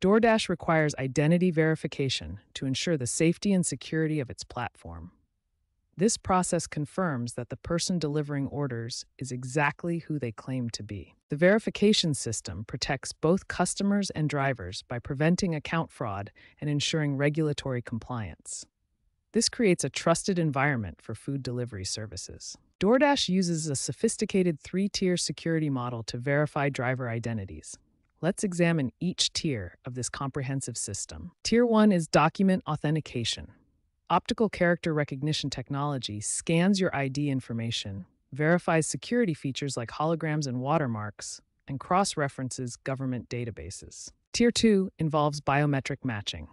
DoorDash requires identity verification to ensure the safety and security of its platform. This process confirms that the person delivering orders is exactly who they claim to be. The verification system protects both customers and drivers by preventing account fraud and ensuring regulatory compliance. This creates a trusted environment for food delivery services. DoorDash uses a sophisticated three tier security model to verify driver identities. Let's examine each tier of this comprehensive system. Tier 1 is document authentication. Optical character recognition technology scans your ID information, verifies security features like holograms and watermarks, and cross references government databases. Tier 2 involves biometric matching.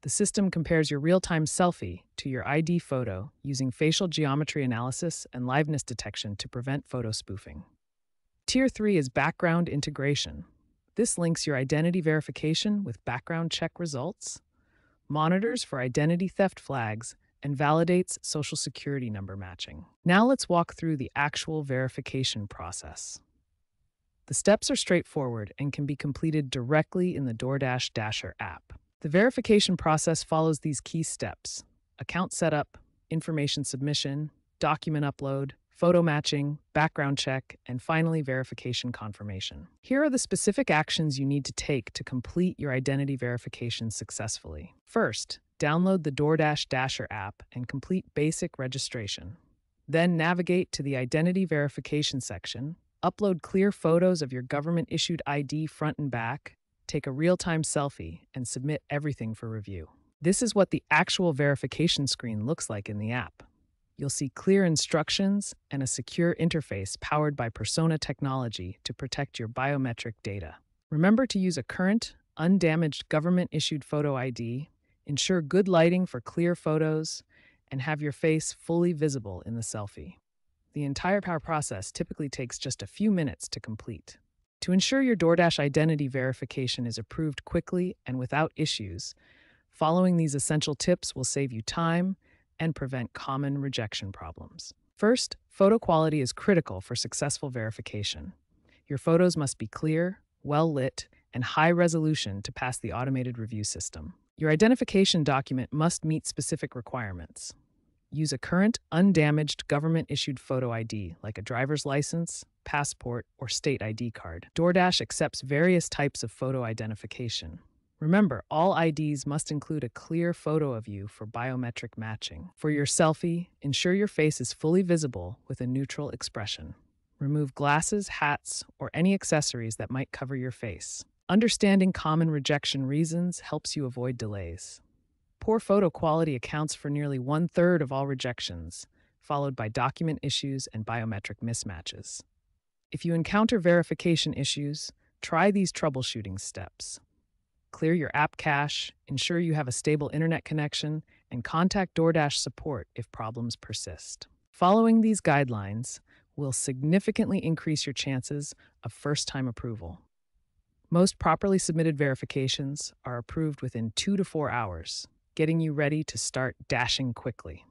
The system compares your real time selfie to your ID photo using facial geometry analysis and liveness detection to prevent photo spoofing. Tier 3 is background integration. This links your identity verification with background check results monitors for identity theft flags, and validates social security number matching. Now let's walk through the actual verification process. The steps are straightforward and can be completed directly in the DoorDash Dasher app. The verification process follows these key steps account setup, information submission, document upload, photo matching, background check, and finally verification confirmation. Here are the specific actions you need to take to complete your identity verification successfully. First, download the DoorDash Dasher app and complete basic registration. Then navigate to the identity verification section, upload clear photos of your government issued ID front and back, take a real time selfie, and submit everything for review. This is what the actual verification screen looks like in the app you'll see clear instructions and a secure interface powered by Persona technology to protect your biometric data. Remember to use a current, undamaged government issued photo ID, ensure good lighting for clear photos, and have your face fully visible in the selfie. The entire power process typically takes just a few minutes to complete. To ensure your DoorDash identity verification is approved quickly and without issues, following these essential tips will save you time and prevent common rejection problems. First, photo quality is critical for successful verification. Your photos must be clear, well lit, and high resolution to pass the automated review system. Your identification document must meet specific requirements. Use a current, undamaged government issued photo ID like a driver's license, passport, or state ID card. DoorDash accepts various types of photo identification, Remember, all IDs must include a clear photo of you for biometric matching. For your selfie, ensure your face is fully visible with a neutral expression. Remove glasses, hats, or any accessories that might cover your face. Understanding common rejection reasons helps you avoid delays. Poor photo quality accounts for nearly one third of all rejections, followed by document issues and biometric mismatches. If you encounter verification issues, try these troubleshooting steps clear your app cache, ensure you have a stable internet connection, and contact DoorDash support if problems persist. Following these guidelines will significantly increase your chances of first time approval. Most properly submitted verifications are approved within two to four hours, getting you ready to start dashing quickly.